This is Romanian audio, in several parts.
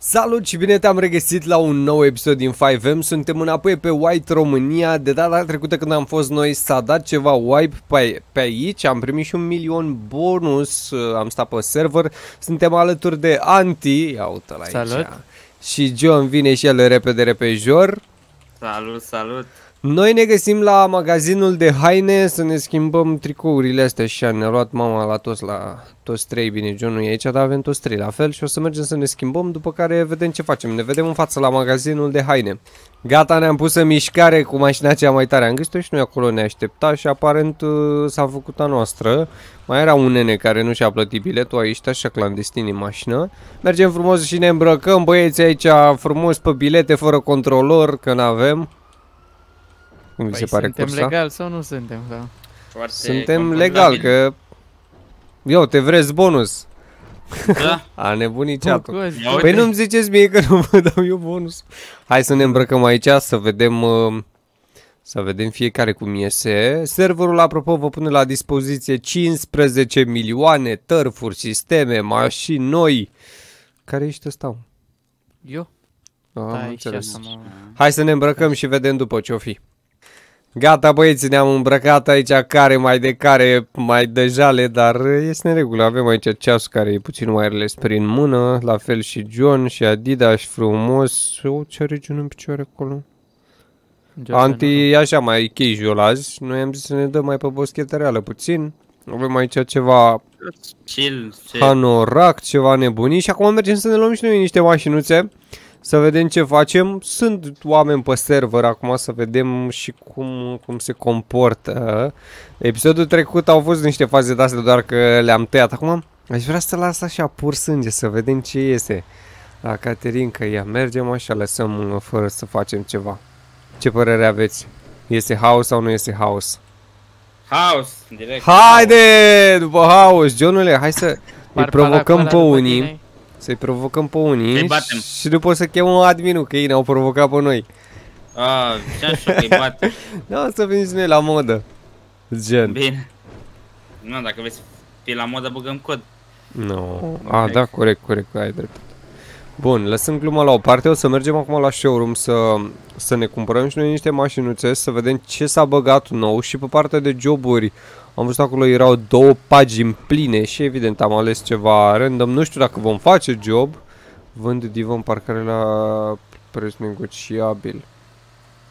Salut și bine te-am regăsit la un nou episod din 5M Suntem înapoi pe White România. De data trecută când am fost noi s-a dat ceva wipe pe, pe aici. Am primit și un milion bonus Am stat pe server. Suntem alături de Anti. Ia uite la Salut. aici Și John vine și el repede repejor Salut, salut! Noi ne găsim la magazinul de haine să ne schimbăm tricourile astea și ne-a luat mama la toți, la toți trei, bine, John nu e aici, dar avem toți trei la fel și o să mergem să ne schimbăm, după care vedem ce facem. Ne vedem în față la magazinul de haine. Gata, ne-am pus în mișcare cu mașina cea mai tare. Am găsit-o și noi acolo, ne aștepta și aparent uh, s-a făcut a noastră. Mai era un nene care nu și-a plătit biletul aici, așa clandestin în mașină. Mergem frumos și ne îmbrăcăm, băieți aici frumos pe bilete, fără controlor, că n-avem. Cum vi Păi se pare suntem cursa? legal sau nu suntem? Da. Foarte Suntem legal, confortabil. că... Eu, te vreți bonus? Da, A nebunit ceatul. Bucos, Ia uite. Păi nu-mi ziceți mie că nu vă dau eu bonus. Hai să ne îmbrăcăm aici, să vedem... uh, Să vedem fiecare cum iese. Serverul, apropo, vă pune la dispoziție 15 milioane tărfuri, sisteme, mașini noi. Care ești ăsta? Eu? Ah, am Da, aici înțeles. am, uh, Hai să ne îmbrăcăm și vedem după ce-o fi. Gata băieți, ne-am îmbrăcat aici care mai de care mai de jale, dar este în regulă. Avem aici ceasul care e puțin wireless prin mână, la fel și John și Adidas frumos. O, ce are John în picioare acolo? Jordan, Anti e așa mai casual azi, noi am zis să ne dăm mai pe boschetă reală puțin. Avem aici ceva chill, ce... hanorac, ceva nebunii și acum mergem să ne luăm și noi niște mașinuțe să vedem ce facem. Sunt oameni pe server acum să vedem și cum, cum se comportă. Episodul trecut au fost niște faze de astea doar că le-am tăiat. Acum aș vrea să las așa pur sânge să vedem ce iese. La Caterinca ea mergem așa, lăsăm uh, fără să facem ceva. Ce părere aveți? Este haos sau nu este haos? House, direct. Haide! După haos, Johnule, hai să îi Parpala provocăm acolo pe după unii. tine. Să-i provocăm pe unii Să-i batem. și după să chemăm adminul, că ei ne-au provocat pe noi. Ah, ce-am știu că-i bate. Da, să veniți noi la modă. Gen. Bine. Nu, dacă vrei să fii la modă, băgăm cod. Nu. No. Ah, da, corect, corect, ai drept. Bun, lăsăm gluma la o parte, o să mergem acum la showroom să, să ne cumpărăm și noi niște mașinuțe, să vedem ce s-a băgat nou și pe partea de joburi am văzut acolo erau două pagini pline și evident am ales ceva random, nu știu dacă vom face job, vând divă parcare la preț negociabil. Ia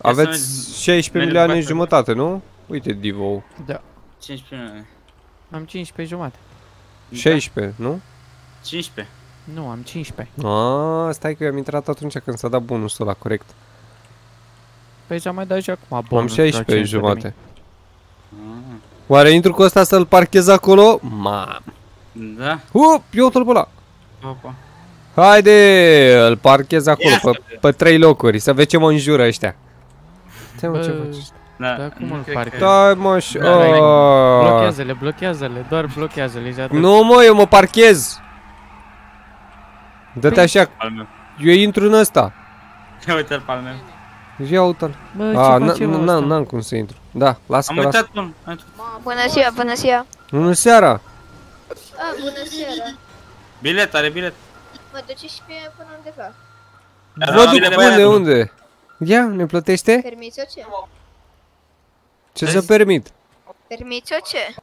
să Aveți mergem- 16 mergem milioane pe și jumătate, nu? Uite Divo, Da. 15 milioane. Am 15 jumate. 16, nu? Da, 15. Nu, am 15. Ah, stai că eu am intrat atunci când s-a dat bonusul ăla, corect. Păi ți-am mai dat și acum Am bonus. 16 vreo jumate. Ah, Oare intru cu ăsta să-l parchez acolo? Ma. da, Up, eu l pe ăla. opa. Haide, îl parchez acolo Ia pe, pe trei locuri, să vezi ce mă înjură ăștia. Stai mă, ce Bă, faci? Da, Da, cum nu îl cred parcă? că- Stai mă, și... Da, Ah. Blochează-le, blochează-le, doar blochează-le și atât. Nu mă, eu mă parchez. Dă-te așa, Al meu. eu intru în ăsta. Ia uite-l pe al meu. Ia uite-l. Bă, A, ce n- face mă n- ăsta? n- n-am cum să intru. Da, las Am că las. uitat unul. am uitat. Ma, bună ziua, bună ziua! Bună seara. A, bună seara! Bilet, are bilet. Mă duce și pe mine până undeva. Dar Vă la duc bine, unde, băiatul. unde? Ia, ne plătește? Permiți-o ce? Ce Vezi? să permit? Permiți-o ce?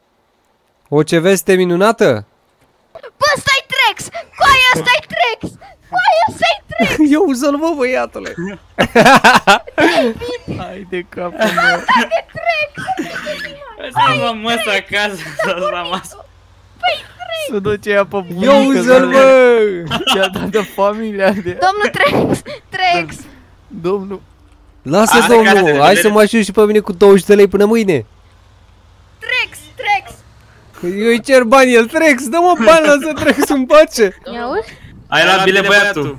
O ce veste minunată? Bă, stai Trex! Coaia, stai Trex! Coaia, stai Trex! Eu să-l mă, băiatule. Hai de capul meu. Să mă măs acasă, să la masă. Să duce ea pe bunică. Eu să-l mă. Ce-a dat de familia de... Domnul Trex! Trex! Domnul. Lasă, Are casă de domnul, hai vedere. să mă ajut și pe mine cu 20 de lei până mâine. Trex! Trex! Eu îi cer bani, el Trex, dă-mă bani, lasă Trex în pace. Mi-auzi? Ai luat bilet băiatul.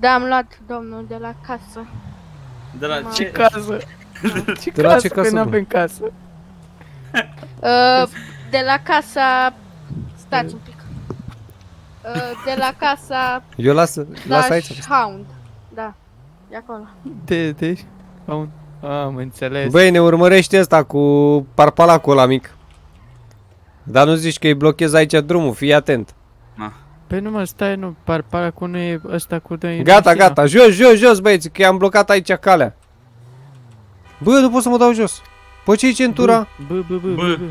Da, am luat domnul de la casă. De la Ce ce? casă? Ce De la casă? ce casă, Că bă? n-avem casă. Uh, de la casa... Stați un pic. Uh, de la casa Eu lasă, lasă aici. Slash Hound. Da, e acolo. De, de... Am, am înțeles. Băi, ne urmărește ăsta cu parpalacul ăla mic. Dar nu zici că îi blochezi aici drumul, fii atent. Ma. Păi nu mă, stai, nu, par, paracul nu e ăsta cu doi în Gata, mașină. gata, jos, jos, jos, băieți, că i-am blocat aici calea. Bă, nu pot să mă dau jos. Păi ce-i centura? Bă, bă, bă, Bă. bă, bă.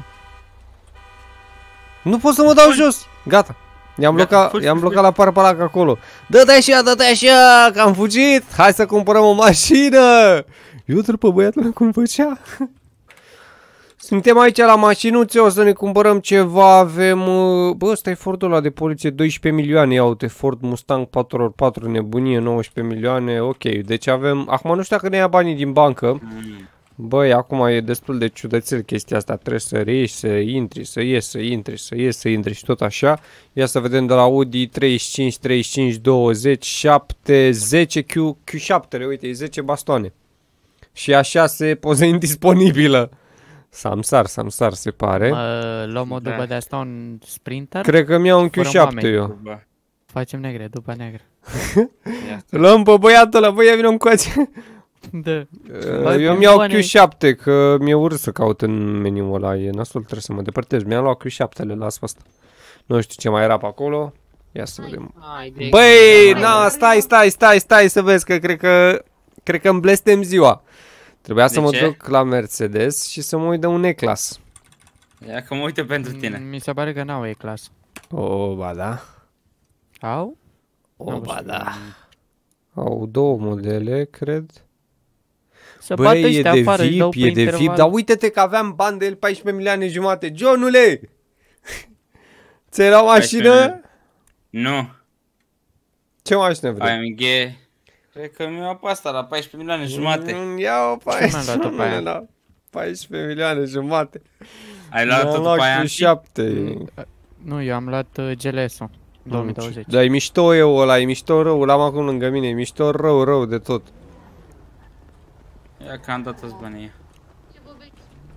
Nu pot să mă dau jos. Gata. I-am Gata, blocat, fugi, i-am fugi, blocat la parpalac acolo. Dă-te așa, dă-te așa, că am fugit. Hai să cumpărăm o mașină. Eu îl pe băiatul ăla cum făcea. Suntem aici la mașinuțe, o să ne cumpărăm ceva, avem... uh, Bă, ăsta e Fordul ăla de poliție, 12 milioane, ia uite, Ford Mustang 4x4, nebunie, 19 milioane, ok. Deci avem... Acum nu știu dacă ne ia banii din bancă, Mm. Băi, acum e destul de ciudățel chestia asta, trebuie să reieși, să intri, să ies, să intri, să ies, să intri și tot așa. Ia să vedem de la Audi 35, 35, 20, 7, 10 Q, Q7, uite, e 10 bastoane. Și așa se poză indisponibilă. Samsar, Samsar se pare. Mă, luăm o Da. după de asta un sprinter? Cred că mi-au un Fără Q7 oameni. eu. Bă, Facem negre, după negre. ia. Luăm pe băiatul ăla, băi, ia vină încoace. Da. Uh, Băi, Eu pe mi-au bune. Q7, că mi-e urât să caut în meniul ăla, e nasol, trebuie să mă depărtez. Mi-am luat Q7-le, las pe asta. Nu știu ce mai era pe acolo. Ia să vedem. Hai, de Băi, na, stai, stai, stai, stai să vezi că cred că cred că îmi blestem ziua. Trebuia De să mă ce? duc la Mercedes și să mă uit de un E-Class. Ia că mă uite pentru tine. Mi se pare că n-au E-Class. O, ba da. Au? O, Nu ba știu. da. Au două modele, cred. Să bată Băi, e ăștia de afară, îi dau VIP, pe e de VIP, interval. dar uite-te că aveam bani de el 14 milioane jumate. Johnule! Ți-ai la 14 mașină? Nu, Ce mașină vreți? AMG. Cred că mi-au pe asta la 14 milioane jumate. Mm, Ia-o pe Ce mi-am luat-o pe aia? la 14 milioane jumate. Ai luat-o Mi-am după luat aia cu în 7. Nu, eu am luat uh, GLS-ul. 2020. Da, e mișto eu ăla, e mișto rău, l-am acum lângă mine, e mișto rău, rău de tot. Ia că am dat toți banii.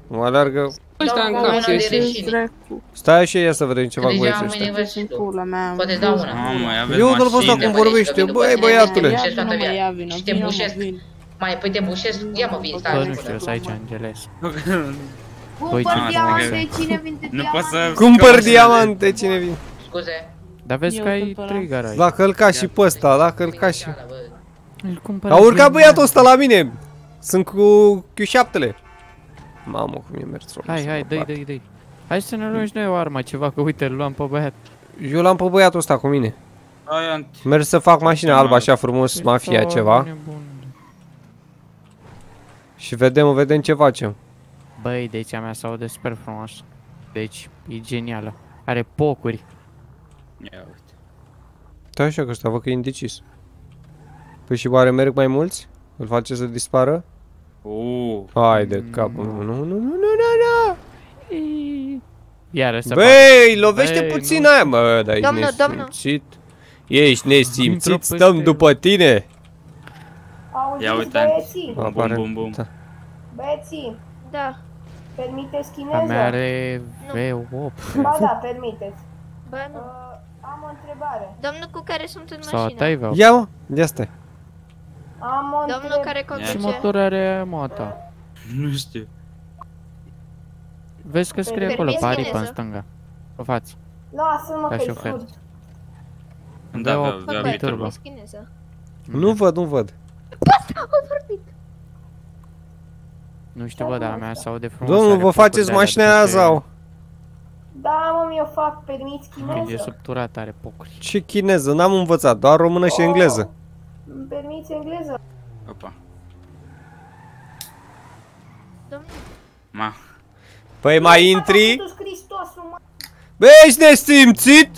Mă alergă... Ăștia în Dau casă, una de ieși. reșine. Stai așa, ia să vedem ce fac Deja băieții am ăștia. venit și tu. Pula mea. Poate îți dau una. Mamă, aveți Eu dă-l pe ăsta mașină. cum vorbește, băi băiatule. Bușesc Ia toată vină, mă, viața. ia vină, Și te vină, mă, bușesc. vin. Mai, păi te bușesc, ia mă vin, Bă, stai. nu știu, eu sunt aici în GLS. Cumpăr Ah, diamante, cine vinde Nu pot diamante? să... Cumpăr scap așa diamante, cine vine? Scuze. Dar vezi Eu că ai cumpăram. trei garaj. L-a călcat și pe ăsta, l-a călcat și... Da, bă. Îl cumpăr A urcat din- băiatul ăsta la mine! Sunt cu Q7-le. Mamă, cum e mers Hai, hai, dă-i, dă-i, dă-i. Hai să ne luăm și noi o armă, ceva, că uite, îl luam pe băiat. Eu l-am pe băiatul ăsta cu mine. da. Ai, am- Merg să fac mașina albă așa frumos, mafia Ești ceva. nebun. Și vedem, vedem ce facem. Băi, deci a mea se aude super frumos. Deci, e genială. Are pocuri. Ia uite. Da, așa că ăsta văd că e indecis. Păi și oare merg mai mulți? Îl face să dispară? Uuu. Hai de capul meu. Nu, nu, nu, nu, nu, nu. Iară să Băi, lovește Băi, puțin nu. aia, mă, dar ești Domnul, domnul. nesimțit. Ești nesimțit, Intră stăm peste- după tine. Ia uite. băieții, Bum, Apare- bum, bum. Da. băieții, Da, permiteți A chineză? mea are V8. Ba da, permiteți. bă, nu. Uh, am o întrebare. Domnul cu care sunt în Sau a mașină. ta V8. Ia mă, ia stai. Am o Domnul întrebare. care Ce conduce. motor are moata? Nu știu. Vezi că scrie acolo, Permis pe aripa în chineză. stânga. În față. Lasă-mă Ca că-i șofer. scurt. Da, da, V8 da, Fă da, pe turbo. permis chineză. Nu văd, nu văd. Nu știu, bă, dar a mea se aude frumos. Domnul, are vă pocuri faceți de alea mașina după aia ce- sau? Da, mă, eu fac permis Când e chineză. subturat are pocuri. Ce chineză? N-am învățat, doar română și engleză. Îmi permiți engleză? Opa. Domnul, Ma. Păi mai intri? Putu Hristosul, mă, Bă, ești nesimțit?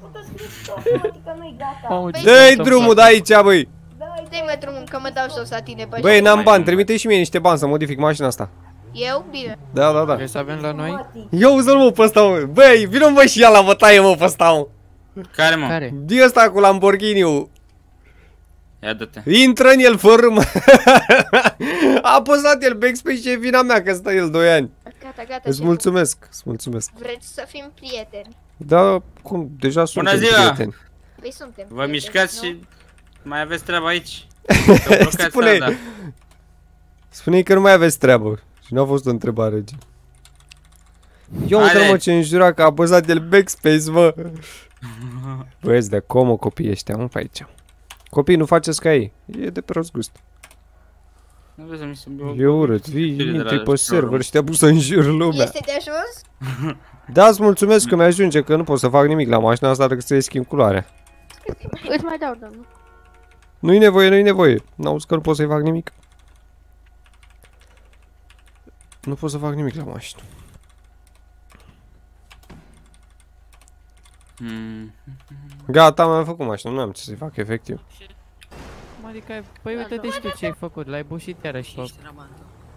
putu Hristosul, mă, că nu-i gata. Mamă, ce Dă-i s-a drumul de întâmplat? aici, băi. Dă-i, dă-i mă drumul că mă dau jos la tine pe Băi, așa. n-am mai bani, mult. trimite și mie niște bani să modific mașina asta. Eu? Bine. Da, da, da. Vrei să avem la noi? mătii. Ia uzi-l mă pe ăsta, mă. Băi, vină mă și ia la bătaie, mă, pe ăsta, mă. Care, mă? Care? Di ăsta cu Lamborghini-ul. Ia dă-te. Intră în el fără mă. A apăsat el backspace și e vina mea că stă el 2 ani. Gata, gata. Îți șeful. mulțumesc, îți mulțumesc. Vreți să fim prieteni? Da, cum, deja suntem ziua! prieteni. Păi suntem Vă prieteni, mișcați nu? și mai aveți treabă aici. Că blocați Spune. strada. Spune că nu mai aveți treabă. Și nu a fost o întrebare, gen. Eu Haide. întreb mă ce înjura că a apăsat el backspace, mă. Băieți de como copiii ăștia, mă, pe aici. Copii, nu faceți ca ei. E de pe rost gust. Nu vezi, mi se E urât, vii, de la intri pe showroom. server și te apuci să înjuri lumea. Este de ajuns? Da, îți mulțumesc că mi-ajunge, că nu pot să fac nimic la mașina asta decât să-i schimb culoarea. Îți mai dau, domnul. Nu-i nevoie, nu-i nevoie. N-auzi că nu pot să-i fac nimic. Nu pot să fac nimic la mașină. Hmm. Gata, mi-am făcut mașina, nu am ce să-i fac efectiv. Adică, ai- păi uite-te și tu ce ai făcut, l-ai bușit iarăși pe...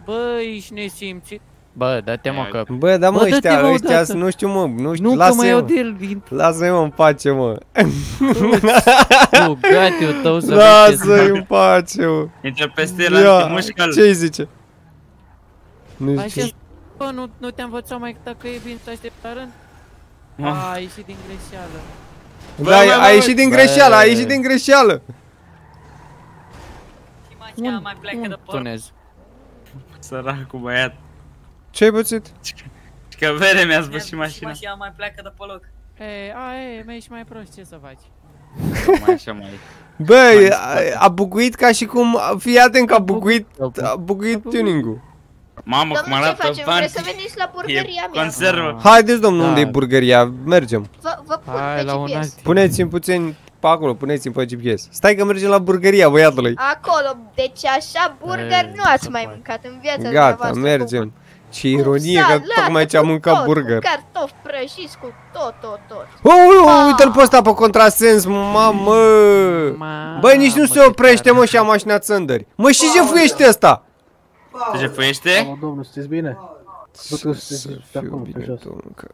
Bă, ești nesimțit. Bă, dă-te mă că... Bă, dar mă, Bă, dă-te, ăștia, mă, ăștia, odată. nu știu mă, nu știu, Nu că mai lasă-i iau mă. de el, vin Lasă-i mă în pace, mă. tu, gatiul tău să Lasă-i în pace, mă. Intră peste el, adică mușcă-l. ce-i zice? Nu Așa, știu. bă, nu, nu te-am învățat mai dacă e bine să aștepți la rând? Mă. A, ai ieșit din greșeală. Bă, Da, bă, bă, a bă. ieșit din greșeală, a ieșit din greșeală. Și mașina mai pleacă de Un pe tunez. Săracul băiat. Ce-ai pățit? Și că vere mi-a zbășit Și mașina. mașina mai pleacă de pe loc. E, a, e, mai ești mai prost, ce să faci? Mai așa mai. Băi, a, a bucuit ca și cum, fii atent că a bucuit, a bucuit tuning-ul. Mamă, cum Domnul, ce arată facem? bani. Vreți să veniți la burgeria E mea? conservă. Haideți, domnul, Da. unde e burgeria? Mergem. Vă, vă pun Hai pe la un GPS. alt. Puneți-mi puțin pe acolo, puneți-mi pe GPS. Stai că mergem la burgeria băiatului. Acolo, deci așa burger E, nu ați se mai poate. mâncat în viața Gata, dumneavoastră, mergem. cu- Ce cu ironie că salată, tocmai ce am cu mâncat tot, burger. Cu cartofi prăjiți, cu tot, tot, tot. Oh, Ah. uite-l pe ăsta pe contrasens, mamă! Ma- Băi, nici nu mă, se ce oprește, tare. mă, și a mașina țândări. Mă, și ce fuiește ăsta? Te jefuiește? Mamă, domnul, sunteți bine? Văd că sunteți pe fiu acolo, pe bine, jos. domnul, că...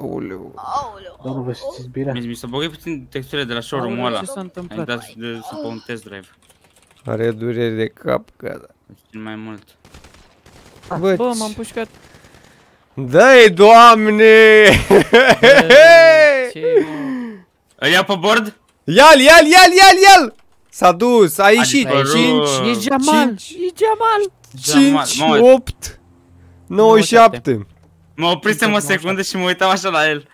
Aoleu. Aoleu. Domnul, vă simțiți bine? Mi mi s-a băgat puțin texturile de la showroom-ul Aoleu, ăla. Ce s-a Am întâmplat? dat de, să pe un test drive. Are durere de cap, gata. Cel mai mult. Bă, Bă, m-am pușcat. Dă-i, doamne! Ce, mă? Îl iau pe bord? Ia-l, ia-l, ia-l, ia-l, ia-l! S-a dus, a ieșit. Adică, 5, E Jamal, cinci. e Jamal. 5, Mă, 8, 97. Mă oprisem o 97. secundă și mă uitam așa la el.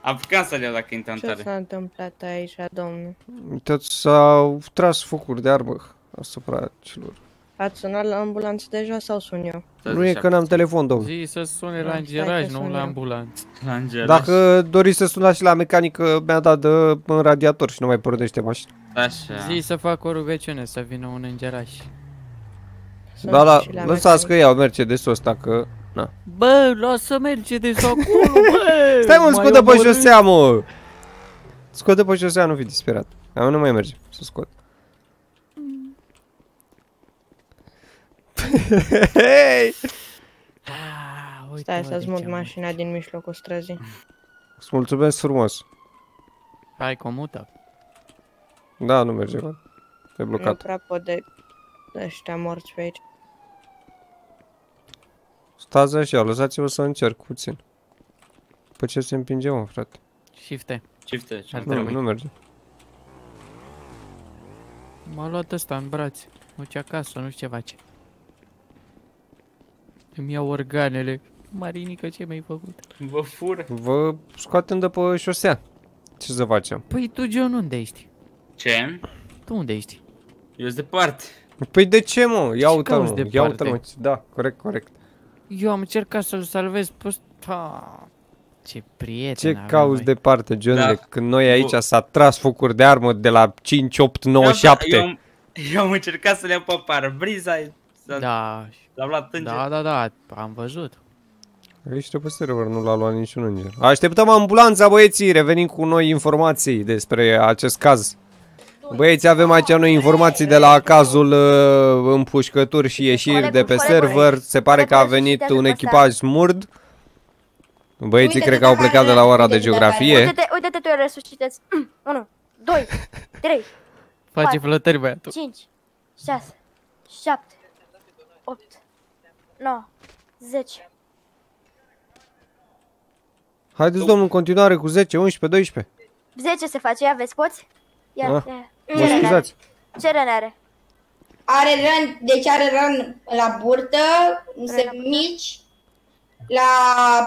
Apucam să-l iau dacă intra în Ce tare. s-a întâmplat aici, domnul? Uitați, s-au tras focuri de armă asupra celor. Ați sunat la ambulanță deja sau sun eu? Nu e că n-am telefon, domn. Zi să sune Da, la stai îngeraj, că nu sun la eu. ambulanță. La înger. Dacă doriți să sunați și la mecanică, mi-a dat de, în radiator și nu mai pornește mașina. Așa. Zi să fac o rugăciune să vină un îngeraș. Sun Da, da, și la lăsați că mecanic. iau Mercedes-ul ăsta, că... Na. Bă, lasă merge de acolo, bă! Stai mă, Mai scoate pe omorât. șosea, mă! Scoate pe șosea, nu fi disperat. Acum nu mai merge să scot. Hei! Ah, uite, Stai mă, să-ți de mut ce, mă. mașina din mijlocul străzii. Îți mulțumesc frumos. Hai, comută. Da, nu merge, mă. E Nu blocat. prea pot de ăștia morți pe aici. Stați așa, lăsați-mă să încerc puțin. Pe ce se împinge, mă, frate? Shifte. Cifte. Ar Nu, trebui. nu merge. M-a luat ăsta în brațe. Duce acasă, nu știu ce face. Îmi iau organele. Marinică, ce mi-ai făcut? Vă fură. Vă scoatem de pe șosea. Ce să facem? Păi tu, John, unde ești? Ce? Tu unde ești? Eu sunt departe. Păi de ce, mă? Ia Ce uite-l, cauți mă. departe? Ia uite-l, mă. Da, corect, corect. Eu am încercat să-l salvez pe ăsta. Ce prieten Ce avem cauți noi. departe, John, Da. când noi aici Bă. s-a tras focuri de armă de la 5, 8, 9, Eu- 7. Eu, eu am încercat să le iau pe parbriza. Da. Da, L-am luat înger. da, da, da, am văzut. Ești pe server, nu l-a luat niciun înger. Așteptăm ambulanța, băieții, revenim cu noi informații despre acest caz. Băieți, avem aici noi informații de la cazul uh, împușcături și ieșiri de pe server. Se pare că a venit un echipaj smurd. Băieții cred că au plecat de la ora de geografie. Uite-te, uite-te tu, resusciteți. 1, 2, 3, Face Hai. flătări, băiatul. 5, 6, 7, 8, 9, 10. Haideți, domnul, în continuare cu 10, 11, 12. 10 se face, ia vezi, poți? Ia, Ah, ia. Mă Ce răni are? scuzați. Ce răni are? Are răni, deci are răni la burtă, niște mici, la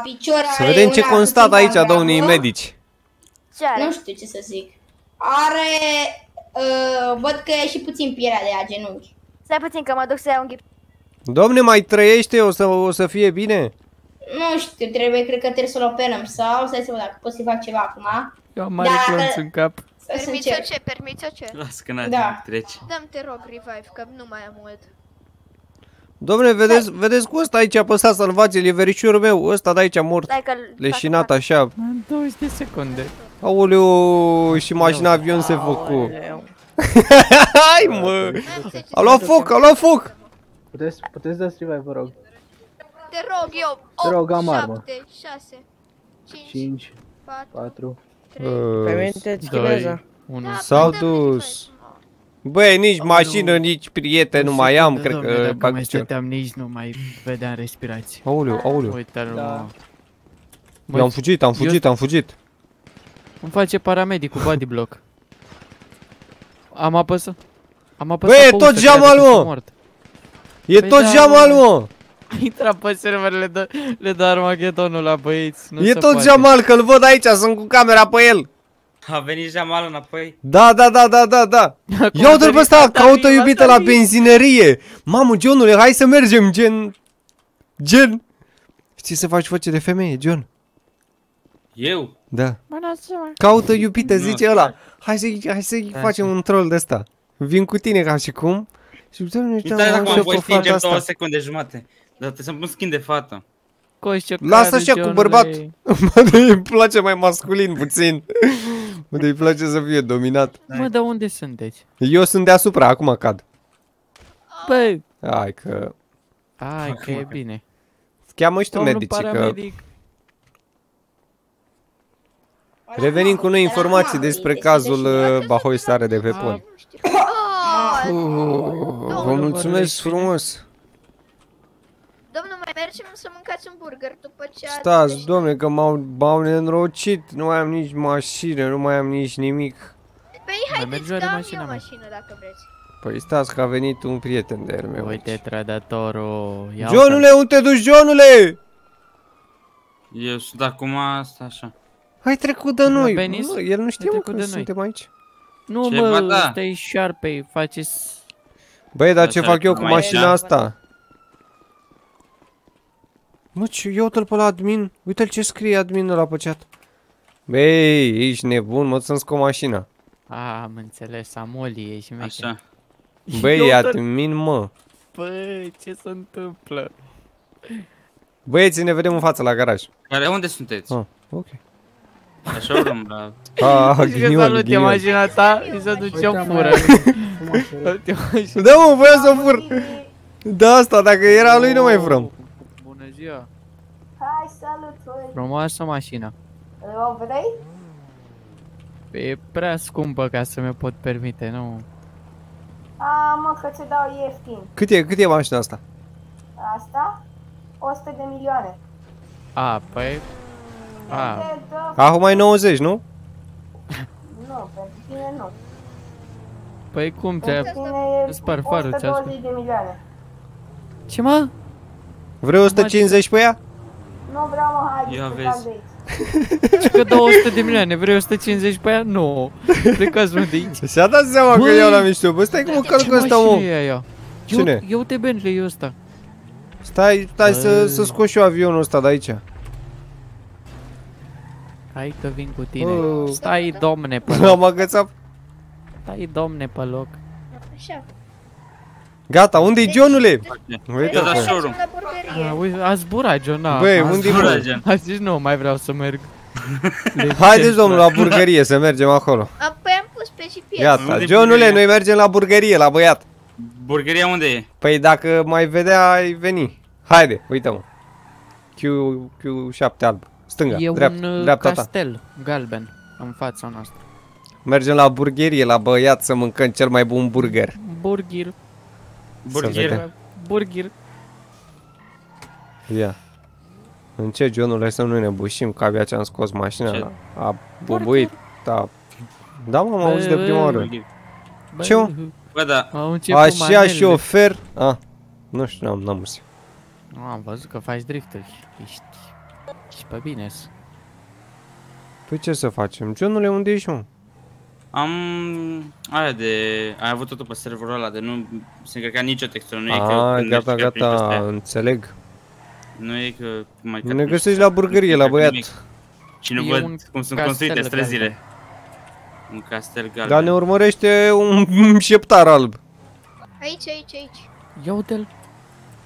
picior Să are vedem ce una constat puțin aici, cam domnii gravă. medici. Ce are? Nu știu ce să zic. Are... Uh, văd că e și puțin pielea de la genunchi. Stai puțin că mă duc să iau un ghip. Domne, mai trăiește, o să, o să fie bine. Nu știu, trebuie, cred că trebuie să-l operăm sau stai să văd dacă pot să fac ceva acum. Eu am mare Da, clonț că- în cap. Să să Permiți-o încerc. ce? Permiți-o ce? Las că n-ai Da. treci. Dăm te rog revive, că nu mai am mult. Domne, vedeți, vedeți cu ăsta aici apăsat salvați-l, e verișorul meu, ăsta de aici mort. Stai că Leșinat așa. În 20 de secunde. Aoleu, și mașina avion se făcu. Aoleu. Hai mă! A luat foc, a luat foc! Puteți, puteți da revive, vă rog. Te rog eu, Te 8, rog, am armă. 7, 6, 5, 5, 4, 4. 3. Permiteți Doi. chineza. Unu. Da, S-au putem dus. Băi, nici mașină, nici prieten nu mai am, cred Dom'le, că Dacă bag mai picior. stăteam nici nu mai vedeam respirație. Aoleu, aoleu. Uite-l Da. mă. Eu am Băi, fugit, am fugit, am fugit. Îmi face paramedic cu body block. Am apăsat. Am apăsat Băi, e pe tot ușă, geamul, credeam că mă! sunt mort. E Păi tot da, geamul, mă. mă! Intra pe server, le dă, le dă Armageddonul la băieți. Nu E se tot poate. Jamal, că-l văd aici, sunt cu camera pe el. A venit Jamal înapoi. Da, da, da, da, da, da. Acum Ia uite-l sări, pe ăsta, a caută sărit, a iubită la sărit. benzinărie. Mamă, Johnule, hai să mergem, gen... Gen... Știi să faci voce de femeie, John? Eu? Da. Bună ziua. Caută iubită, Nu, zice ăla. Hai să-i hai să Da, facem un troll de ăsta. Vin cu tine ca și cum. Și doamne, Uite uite, dacă am mă voi pe stinge fata în două asta. secunde jumate. Dar trebuie să-mi pun skin de fată. Coșe Lasă care, așa cu Johnule. bărbat. Mă, de îi place mai masculin puțin. Mă, de îi place să fie dominat. Mă, dar unde sunteți? Eu sunt deasupra, acum cad. Băi, Hai că... hai că e bine. Cheamă și tu Domnul medici, că paramedic. revenim cu noi informații despre cazul uh, Bahoi Stare de pe pont. Oh, Vă mulțumesc frumos. Domnul, mai mergem să mâncați un burger după ce ați Stați, deșteptat? domne, că m-au, m-au neînrocit, nu mai am nici mașină, nu mai am nici nimic. Păi Mai haideți merge că oare am mașina, eu mă? mașină dacă vreți. Păi stați că a venit un prieten de-al meu. Uite, aici. tradatorul. Ia Johnule, unde te duci, Johnule? Eu sunt acum asta așa. Hai trecut de La noi. Benis? Nu, el nu știe Hai mă, trecut că de noi. suntem aici. Nu, Ceva, mă, da. stai șarpei, faceți... Băi, dar Da, ce să fac eu cu mai mașina da. asta? Mă, ce, ia uite-l pe la admin. Uite-l ce scrie adminul la pe chat. Băi, ești nebun, mă, să-mi scot mașina. A, am înțeles, Amoli, ești mecher. Așa. Băi, Eu tot- admin, mă. Băi, ce se întâmplă? Băieți, ne vedem în față la garaj. Care unde sunteți? Ah, ok. La showroom, la... Ah, Zici că ghinion, salut, e ghinion. mașina ta și să duce o fură. Uite, mașina- Da, mă, voia să o fur. Da, asta, dacă era lui, nu mai furăm. Bună ziua. Hai, salut, Frumoasă mașina. O vrei? E prea scumpă ca să mi-o pot permite, nu? A, mă, că ți dau ieftin. Cât e, cât e mașina asta? Asta? 100 de milioane. A, păi... A, Te dă... Acum mai 90, nu? Nu, pentru tine nu. păi cum te... Pentru tine e Îți par farul, ți-am spus. 120 de milioane. Ce mă? Vrei 150 pe ea? Nu vreau, mă, hai, Ia plecați vezi. de aici. Ce că 200 de milioane, vrei 150 pe ea? Nu. Plecați mă de aici. Și-a dat seama că Băi! iau la mișto. Bă, stai că mă calc Ce ăsta, mașină mă. e aia? Cine? Eu, eu te Bentley ăsta. Stai, stai să, Băi. să scot și eu avionul ăsta de aici. Hai că vin cu tine. Bă. Stai domne pe loc. Am agățat. Stai domne pe loc. Așa. Gata, unde-i Johnule? Uite, Eu la bă. showroom. La burgerie. A, uite, a zburat, John. a, Băi, a unde-i zburat. bă? Curajă. A zis nu, mai vreau să merg. Le Haideți, zice, domnul, la burgărie, să mergem acolo. A, păi am pus pe GPS. Gata, Unde-i Johnule, burgăria? noi mergem la burgărie, la băiat. Burgeria unde e? Păi dacă mai vedea, ai veni. Haide, uite-mă. Q, Q7 alb. Stânga, E dreapta, un uh, dreapta ta. castel galben în fața noastră. Mergem la burgherie, la băiat să mâncăm cel mai bun burger. Burger. Burger. vedem. Burger. Ia. În ce, Johnule, să nu ne bușim, că abia ce-am scos mașina. Ce? la- A bubuit, da. Da, mă, am auzit de Bă, prima oară. Burger. Bă, Ce, mă? Bă, da. Au început Așa manelele. șofer. A, nu știu, n-am, n-am auzit. Nu, am văzut că faci drifturi. Ești... Ești pe bine. Păi ce să facem? Johnule, unde ești, mă? Am aia de... Ai avut totul pe serverul ăla de nu se încărca nicio textură, nu e că Ah, când gata, mergi pe prin gata, astea. înțeleg. Nu e că mai Ne găsești la burgărie, la băiat. Și nu E văd un cum sunt castel construite galben. străzile. Un castel galben. Dar ne urmărește un șeptar alb. Aici, aici, aici. Ia uite-l.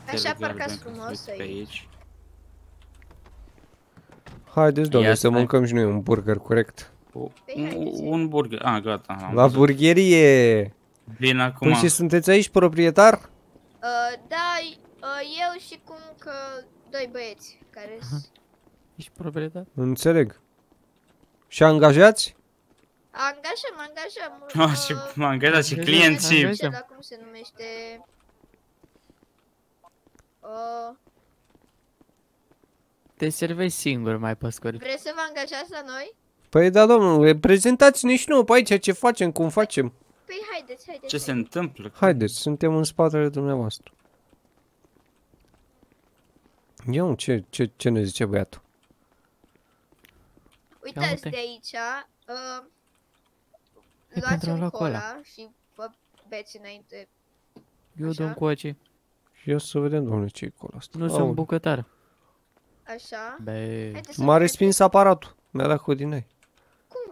Castel Așa galben parcați frumos construit pe aici. Haideți, domnule, Ia să stai. mâncăm și noi un burger corect. O- Păi un, haideți. un burger. Ah, gata. l-am La văzut. burgherie! Vin acum. Păi și sunteți aici proprietar? Uh, da, uh, eu și cum că doi băieți care s- Ești proprietar? Înțeleg. Și angajați? angajăm, angajăm. Ah, și uh, m-am angajat și Angajăm, client și... angajăm. ce, la cum se numește? Uh, Te servești singur mai pe scurt. vreți să vă angajați la noi? Păi da, domnule, prezentați-ne și nouă pe aici ce facem, cum facem. Păi haideți, haideți. Ce se întâmplă? Haideți, suntem în spatele dumneavoastră. Ia mă, ce, ce, ce ne zice băiatul? Uitați uite. de aici, uh, E luați pentru a un lua cola cola. și vă beți înainte. Eu Așa? dăm coace. Și ia să vedem, domnule, ce e acolo asta. Nu Aoleu. sunt bucătar. Așa. Be. Haideți să M-a vă respins aparatul. Mi-a dat cu din ei.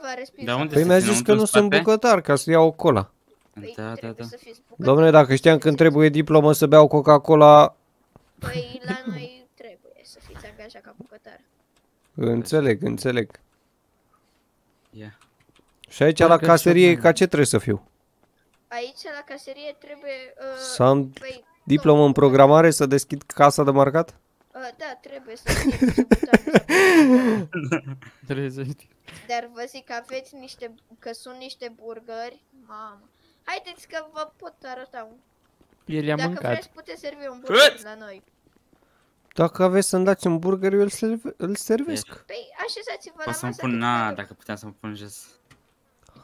Cum v-a respins? Dar unde Păi să mi-a fie, zis că înăuntru, nu în sunt spate? bucătar, ca să iau o cola. Păi Da, da, trebuie da. să fiți bucătar. Domnule, dacă știam când trebuie diplomă să beau Coca-Cola, Păi la noi trebuie să fiți angajat ca bucătar. înțeleg, înțeleg. Ia. Și aici la Parcă caserie, ceva- ca ce trebuie să fiu? Aici la caserie trebuie... Uh, Să am păi, diplomă în programare, să deschid casa de marcat? uh, da, trebuie să știți bucătar. Trebuie să știi. Dar vă zic că aveți niște... că sunt niște burgeri. Mamă. Haideți că vă pot arăta un... El i-a Dacă mâncat. vreți puteți servi un burger la noi. Dacă aveți să-mi dați un burger, eu îl, serve- îl servesc. Păi așezați-vă la Poți să-mi masă pun, cât na, mai dacă puteam să mă pun jos.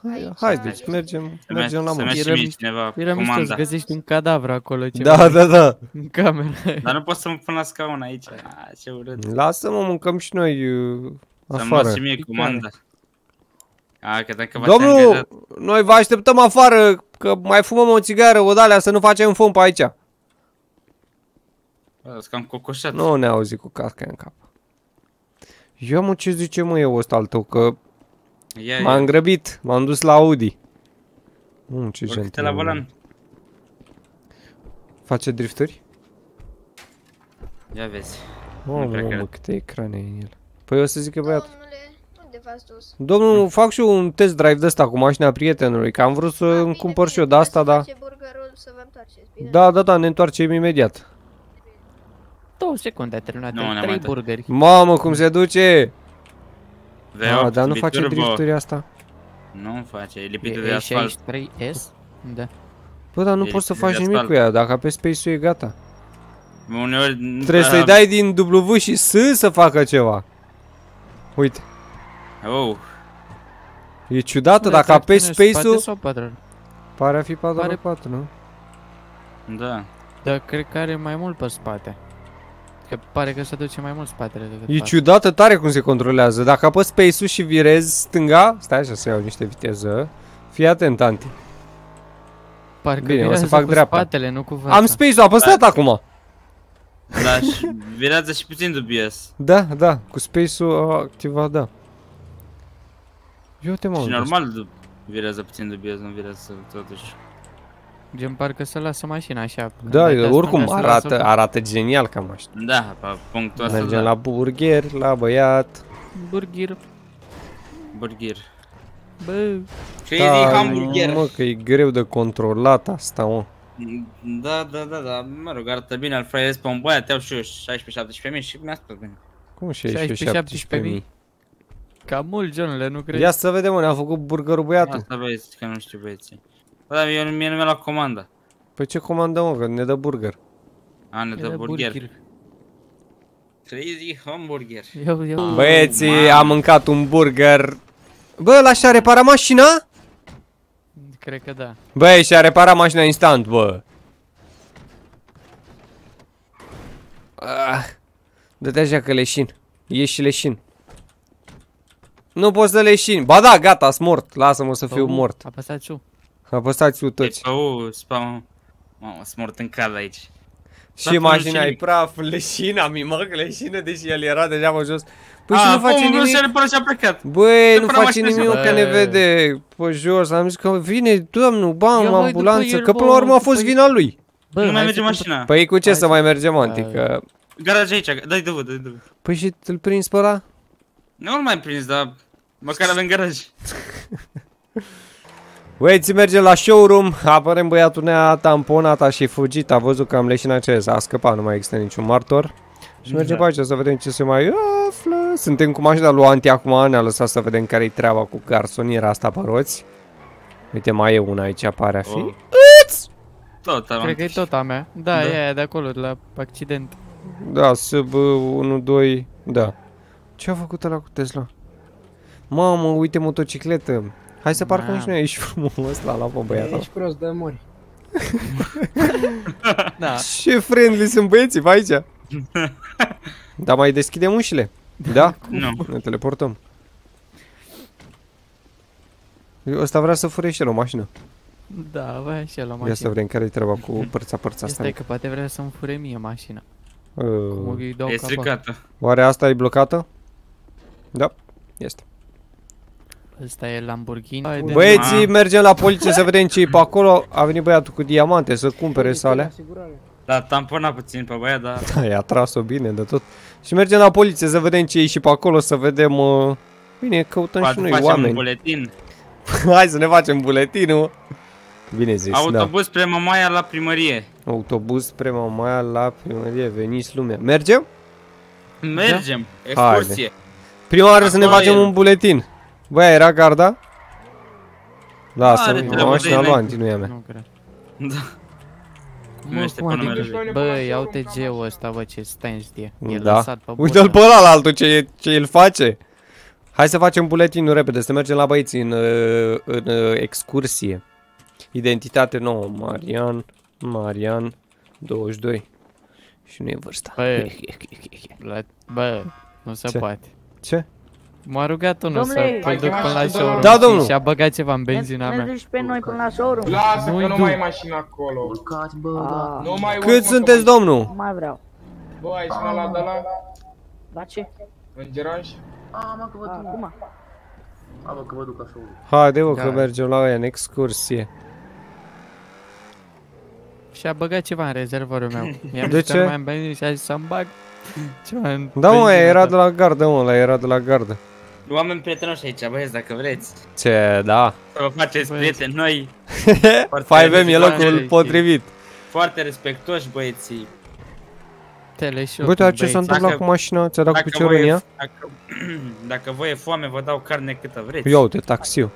Hai, Aici haideți, este- mergem, Să mergem la să muncă. mergi și Era mie mișto- cineva Era mișto să comanda. găsești un cadavru acolo ceva Da, da, da. în cameră. Dar nu pot să mă pun la scaun aici. Ah, ce urât. Lasă-mă, mâncăm și noi uh, Să-mi afară. luați și mie Picare. comanda. A, că dacă v-ați Domnul, angajat... noi vă așteptăm afară, că mai fumăm o țigară, o dalea, să nu facem fum pe aici. Bă, sunt cam cocoșat. Nu ne auzi cu casca în cap. Eu mă, ce zice mă eu ăsta al tău, că Ia, m-am ia. grăbit, m-am dus la Audi. Nu, ce Urcă-te gente. la volan. Face drifturi? Ia vezi. Mamă, cred că- mamă, câte ecrane e în el. Păi o să zic că băiat. Domnule, unde v-ați dus? Domnul, fac și eu un test drive de ăsta cu mașina prietenului, că am vrut să Ah, îmi bine, cumpăr și eu de bine, asta, puteți da. face burgerul să vă întoarceți, bine? Da, da, da, ne întoarcem imediat. Două secunde a terminat. Nu, ne-am trei mai burgeri. Mamă, cum se duce! V8, Ah, dar nu face biturbo. drifturi asta. Nu face, e E lipită de asfalt. E63S? Da. Bă, dar nu E poți să de faci nimic asfalt. cu ea, dacă pe space-ul e gata. Uneori... Trebuie să-i dai din W și S să facă ceva. Uite, Oh, e ciudată, dacă Dar apeși tracțiune spate space-ul, sau pattern? pare a fi 4 Pare- 4 nu? da. Dar cred că are mai mult pe spate. Că pare că se duce mai mult spatele decât E față. ciudată tare cum se controlează. Dacă apăs space-ul și virezi stânga, stai așa să iau niște viteză. Fii atent, Anti. Parcă Bine, o să virează fac cu dreapta. spatele, nu cu fața. Am space-ul apăsat acum. Da, și virează și puțin dubios. Da, da, cu space-ul a activat, da. Eu te mă Și normal du- virează puțin dubios, nu virează totuși. Gen parcă să lasă mașina așa. când Da, ai dat oricum stânga, să arată, lasă- arată genial ca mașină. Da, pe punctul ăsta, Mergem da. la burger, la băiat. Burger. Burger. Bă, Crazy Da, hamburger. Mă, că e greu de controlat asta, mă. Da, da, da, da, mă rog, arată bine, îl fraiez pe un băiat, iau și eu 16-17 mii și mi-a spus bine. Cum 16, 16 mii? Cam mult, Johnule, nu crezi? Ia să vedem, mă, ne-a făcut burgerul băiatul. Asta vezi, că nu știu băieții. Bă, dar eu, mie nu mi-a luat comanda. Păi ce comandă, mă, că ne dă burger. A, ne dă Era burger. Crazy hamburger. Iau, iau. Băieții, mamă. am mâncat un burger. Bă, ăla și-a reparat mașina? Cred că da. Băi, și-a reparat mașina instant, bă. Ah, Dă-te așa că leșin. Ieși și leșin. Nu poți să leșini. Ba da, gata, sunt mort. Lasă-mă să fiu Bă, mort. Apăsați U. Apăsați u toți. Deci, oh, spam. Mamă, sunt mort în cal aici. Și Da, mașina nu e nimic. praf, leșina mi mă, că leșină, deși el era deja pe jos. Păi A, și nu face omul nimic. se repără și a plecat. Băi, Se nu prea face mașină nimic și- că ne Bă. vede pe jos. Am zis că vine domnul, Ia, bam, băi, după ambulanță, el, că bă, până la urmă a fost după- vina lui. Bă, nu mai hai merge să mașina. Păi cu ce Hai să să- mai mergem, Anti, Hai. că... Garaj aici, dai de văd, dai de văd. Păi și îl prins pe ăla? Nu-l mai prins, dar măcar avem garaj. Băieți, mergem la showroom, apărem băiatul ne-a tamponat, a și fugit, a văzut că am leșinat ce a scăpat, nu mai există niciun martor. Și mergem Da. pe aici să vedem ce se mai află. Suntem cu mașina lui Anti acum, ne-a lăsat să vedem care-i treaba cu garsoniera asta pe roți. Uite, mai e una aici, pare a fi. Oh. Tot am. Cred că e tot a mea. Da, Da. e aia de acolo, de la accident. Da, sub 1, 2, da. Ce a făcut ăla cu Tesla? Mamă, uite motocicletă. Hai să parcăm Mamă. și noi aici frumos la la pe băiatul. Ești prost de mori. Da. Ce friendly sunt băieții pe aici. Da, mai deschidem ușile. Da? Nu. Ne teleportăm. Eu ăsta vrea să fure și el o mașină. Da, vai și el la Ia să mașină. vedem care e treaba cu părța părța asta. Stai că poate vrea să-mi fure mie mașina. Cum Uh, îi dau E capa. stricată. oare asta e blocată? Da, este. Ăsta e Lamborghini. Hai de- Băieții, Ma. mergem la poliție să vedem ce e pe acolo. A venit băiatul cu diamante să cumpere sale. Da, tampona puțin pe băiat, dar... Da, i-a tras-o bine de tot. Și mergem la poliție să vedem ce e și pe acolo, să vedem... Uh... Bine, căutăm și Poate noi facem un oameni. buletin. Hai să ne facem buletinul. Bine zis, da. Autobuz spre Mamaia la primărie. Autobuz spre Mamaia la primărie, veniți lumea. Mergem? Mergem. Da? Excursie. Prima oară să ne Acolo facem e. un buletin. Băia, era garda? Lasă, Are mă, treabă mașina de lui ei, Anti, nu e a mea. Nu cred. Da. Mă, Nu este cum pe adică? numele lui. Bă, ia uite Geo ăsta, bă, ce stai știe. E Da. lăsat pe Uite-l burtă. pe ăla la altul ce, e- ce îl face. Hai să facem buletinul repede, să mergem la băieții în, uh, în uh, excursie. Identitate nouă, Marian, Marian, 22. Și nu e vârsta. Bă, la, bă, nu se Ce? poate. Ce? M-a rugat unul să Domnule, îl duc până la showroom Da, și- domnul. și a băgat ceva în benzina Ne mea. duci pe noi până la showroom? Lasă Nu-i că nu du. mai e mașină acolo. Urcați, bă, Ah, da. Nu mai urc, Cât mă, sunteți, că mai- domnul? Nu mai vreau. Bă, ai sunat la de la La ce? îngeraș? A, mă, că vă duc. Acum. A, bă, că vă duc așa. Haide, bă, Da. că mergem la ea în excursie. Și a băgat ceva în rezervorul meu. I-am De zis că ce? nu mai am benzin și a zis să-mi bag ceva în Da, mă, benzina era ta. de la gardă, mă, ăla era de la gardă. Oameni prietenoși aici, băieți, dacă vreți. Ce, da. Să vă faceți Băieți. prieteni noi. Foarte 5M e locul respectoși. potrivit. Foarte respectoși, băieții. Teleshop, Uite, ce băieți. s-a întâmplat Dacă- cu mașina? Ți-a dat cu Dacă piciorul vă în e, ea? dacă, dacă vă e foame, vă dau carne câtă vreți. Ia uite, taxiul.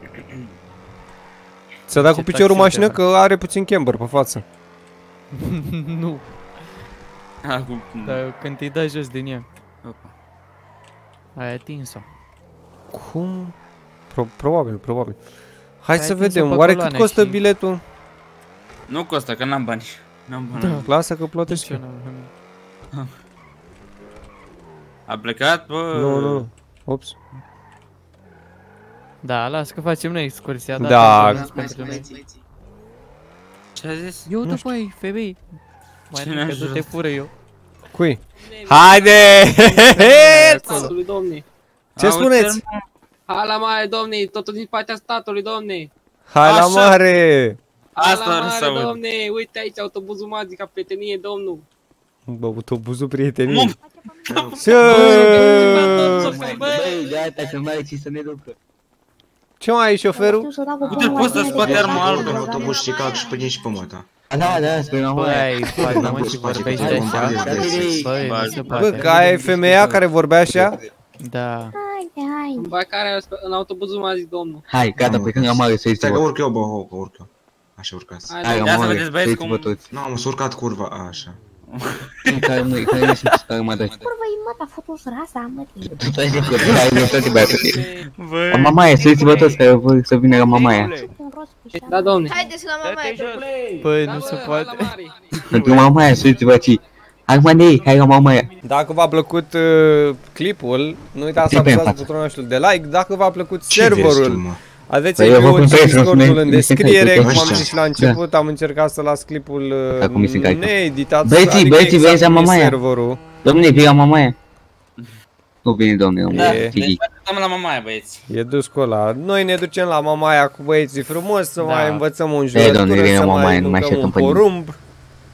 Ți-a dat Ce cu piciorul taxi mașină te că are puțin camber pe față. nu, Acum, dar când te dai jos din ea, Opa. Ai atins-o. Cum? Pro- probabil, probabil. Hai Ai să atins-o vedem, pe oare cât coloane costă și- biletul? Nu costă, că n-am bani. N-am bani. Da. Lasă că De plătești. ce nu? A plecat, bă. Nu, nu, nu. Ops. Da, las că facem noi excursia. Da. te-am zis pentru noi. Ce a zis? Eu după ei, femei. Mai Cine nu a că du-te ajuns? fură eu. Cui? Haide! Statului, domne. Ce Auzi, spuneți? Hai la mare, domne, totul din partea statului, domne. Hai la Așa. mare! Hai Asta la vreau să mare, aud. domne, uite aici autobuzul magic ca prietenie, domnul. Bă, autobuzul prietenii. Mum. Ce? Băi, gata, că mai și să ne ducă. Ce mai ai șoferul? Uite, poți să scoate arma albă. autobuz și cac și pe din și pe mota. Da, da, spre mama aia. Băi, poate mă și vorbești Hai, așa. hai, Băi, nu hai. se Bă, poate. că aia e femeia care vorbea așa? Da. Haide, haide. Îmbarcarea în autobuzul magic, domnul. Hai, gata, plecăm la mare, să Stai că ieși urc eu, bă, ho, că urc eu. Așa urcați. Hai, Hai domne. la Ia să mare, vedeți, să băieți, ieși cum- pe toți. Nu, am urcat curva, a, așa. Care nu, care nu sunt care mă dai. Curva e mă, a făcut rasa, mă. Tu stai de cură, hai, nu toate băiatele. Bă. La mama aia, să ieși pe toți care vor să vină la mama aia. Da, domne. Haideți la mama aia. Băi, Da, nu bă, se hai poate. la mare. Pentru mama aia, să ieși pe aici. Hai mă, Nei, hai la mamaia. Dacă v-a plăcut uh, clipul, nu uitați să Ce pe apăsați față? butonul nostru de like. Dacă v-a plăcut Ce vezi tu, serverul, mă? aveți Păi eu vă IP-ul și comprez, Discord-ul mi- în mi se descriere. cade Cum am ăștia. zis și la început, am încercat să las clipul Acum mi se uh, cade. needitat. Băieții, adică băieții, exact vezi la cum e mamaia. serverul. Domne, vii la mamaia. Nu vine, domne, domne. E. Deci Tigi. facem la mamaia, băieți. E dus cu ăla. Noi ne ducem la mamaia cu băieții frumos, să Da. mai învățăm un Ei, jurătură, domnule, vine să la mai mamaia, nu mai mâncăm un așteptăm pe nimeni. porumb.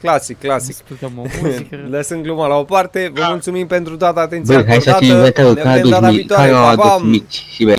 Clasic, clasic. Ascultăm o muzică. Lăsând gluma la o parte, vă mulțumim pentru toată atenția Bă, hai să acordată. facem inventarul Ne ca vedem adulți data mici, viitoare. ca Pa, pa! adulți mici și bă.